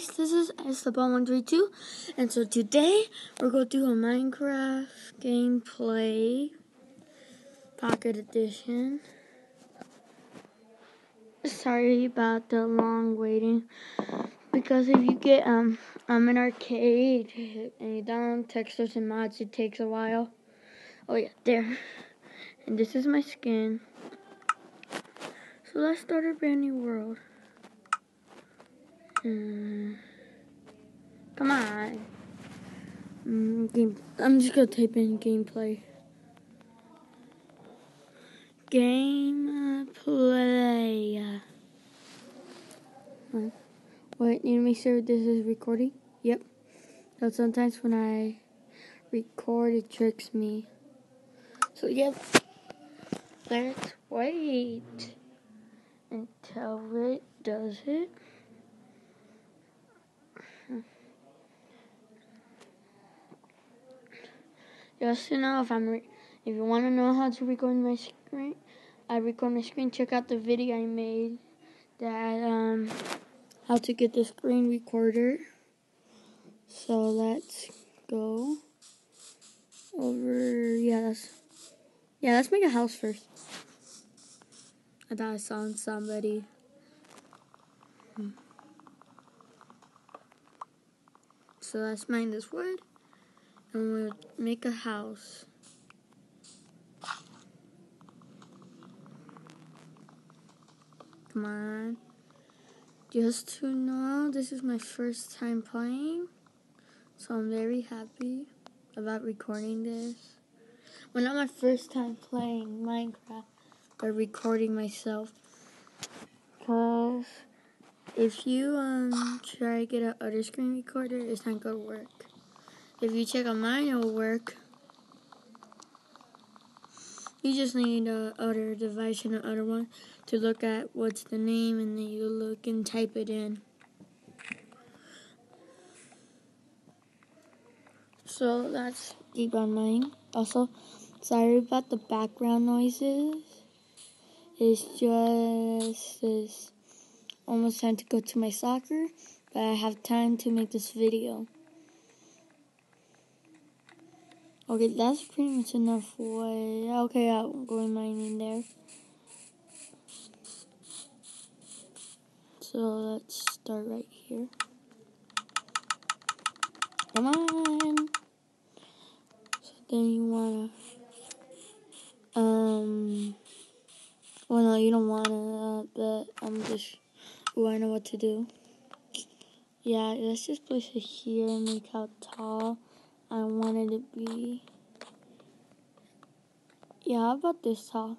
guys, this is Esteban132 and so today we're going to do a Minecraft gameplay pocket edition. Sorry about the long waiting because if you get um I'm an arcade and you download textures and mods it takes a while. Oh yeah, there. And this is my skin. So let's start a brand new world. Mm. Come on. Mm, game. I'm just gonna type in gameplay. Gameplay. Uh, wait, need to make sure this is recording. Yep. So sometimes when I record, it tricks me. So yep. Let's wait until it does it. Just to know if I'm, if you want to know how to record my screen, I record my screen. Check out the video I made that um how to get the screen recorder. So let's go over. Yeah, let's yeah, let's make a house first. I thought I saw somebody. Hmm. So let's mine this wood and we'll make a house. Come on. Just to know, this is my first time playing, so I'm very happy about recording this. Well, not my first time playing Minecraft, but recording myself. Cause if you um try to get an other screen recorder, it's not gonna work. If you check on mine, it'll work. You just need a other device and another one to look at what's the name and then you look and type it in. So that's deep on mine. Also, sorry about the background noises. It's just this almost time to go to my soccer, but I have time to make this video. Okay, that's pretty much enough way. Okay, I'm going mining there. So let's start right here. Come on. So then you wanna, um, well no, you don't wanna, uh, but I'm just, oh, I know what to do. Yeah, let's just place it here and make how tall. I wanted to be. Yeah, how about this top?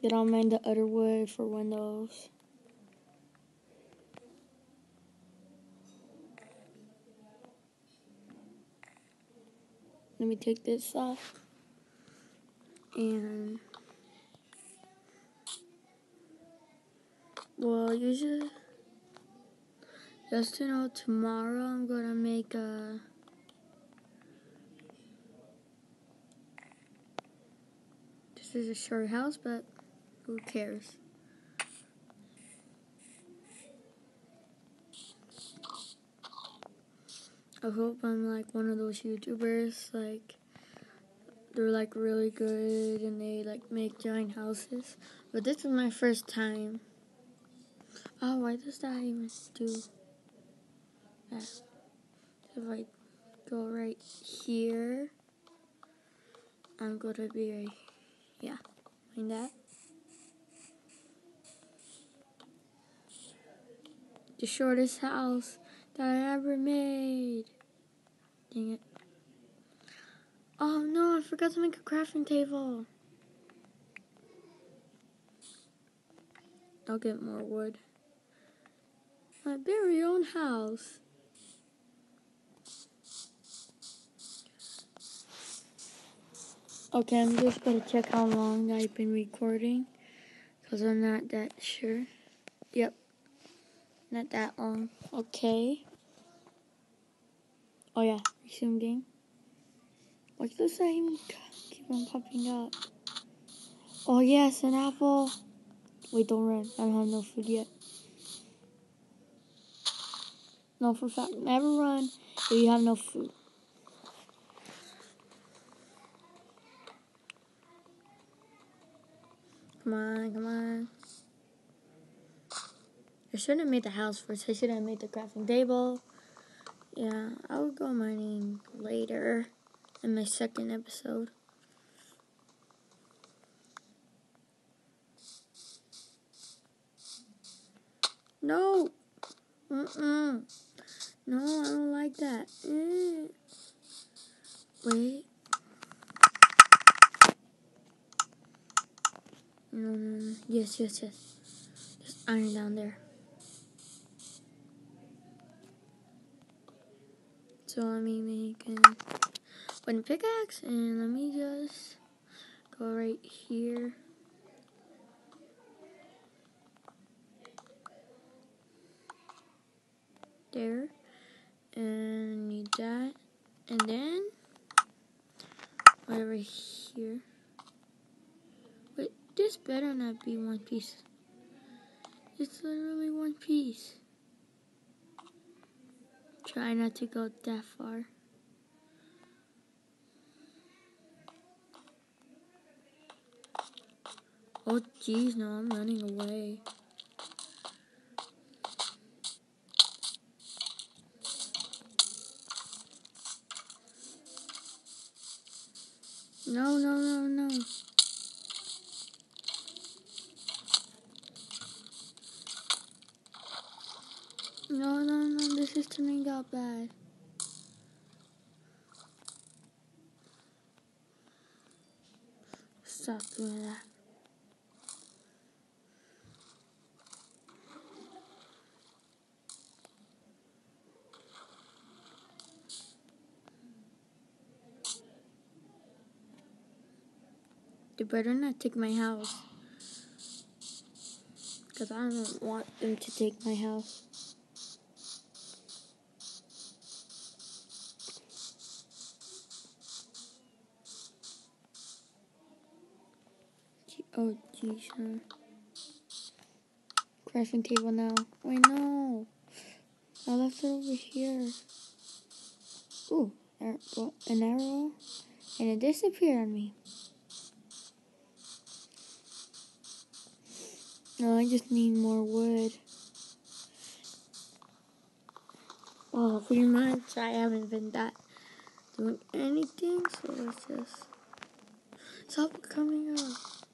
You don't mind the other wood for windows. Let me take this off. And well, usually just to know tomorrow I'm gonna make a is a short house, but who cares? I hope I'm like one of those YouTubers, like they're like really good and they like make giant houses. But this is my first time. Oh, why does that even do that? If I go right here, I'm gonna be right yeah, find that. The shortest house that I ever made. Dang it. Oh no, I forgot to make a crafting table. I'll get more wood. My very own house. Okay, I'm just gonna check how long I've been recording because I'm not that sure. Yep, not that long. Okay. Oh yeah, resume game. What's the same? Keep on popping up. Oh yes, an apple. Wait, don't run. I don't have no food yet. No, for fact, never run if you have no food. Come on, come on. I shouldn't have made the house first. I should have made the crafting table. Yeah, I will go mining later in my second episode. No! Mm-mm. No, I don't like that. Mm. Wait. No, no, no. Yes, yes, yes. Just iron down there. So let me make a wooden pickaxe and let me just go right here. There. And need that. And then right over here. This better not be one piece. It's literally one piece. Try not to go that far. Oh jeez, no, I'm running away. No, no, no, no. No, no, no, this out bad. Stop doing that. They better not take my house. Because I don't want them to take my house. Oh, jeez. Crafting table now. Wait, no. I left it over here. Ooh, an arrow. And it disappeared on me. No, I just need more wood. Oh, pretty much I haven't been that doing anything, so let's just stop coming up.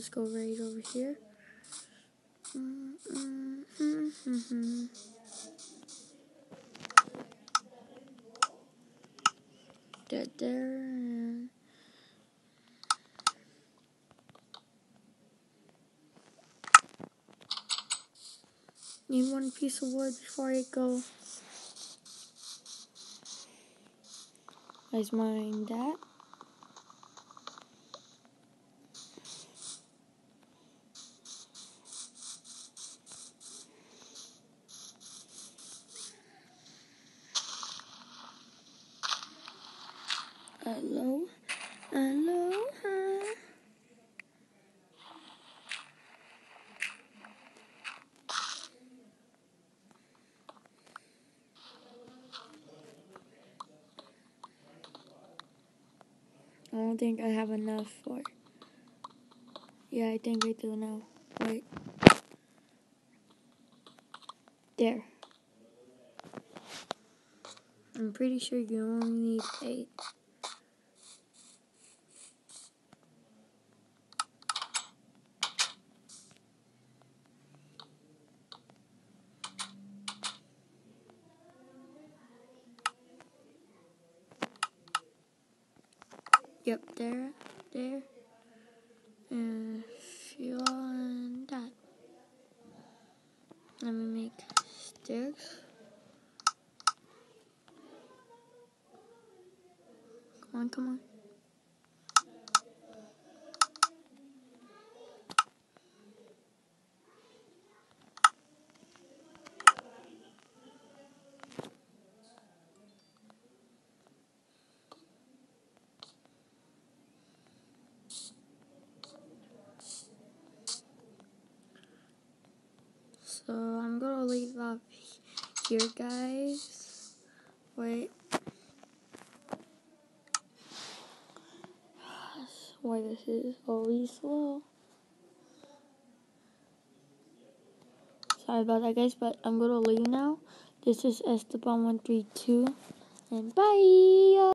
Let's go right over here. There. Need one piece of wood before I go. Let's mine that. Don't think I have enough for. Yeah, I think I do now. Wait. There. I'm pretty sure you only need eight. Yep, there, there, and fuel and that. Let me make sticks. Come on, come on. So I'm gonna leave off here, guys. Wait. Why this is always slow. Sorry about that, guys, but I'm gonna leave now. This is Esteban132, and bye!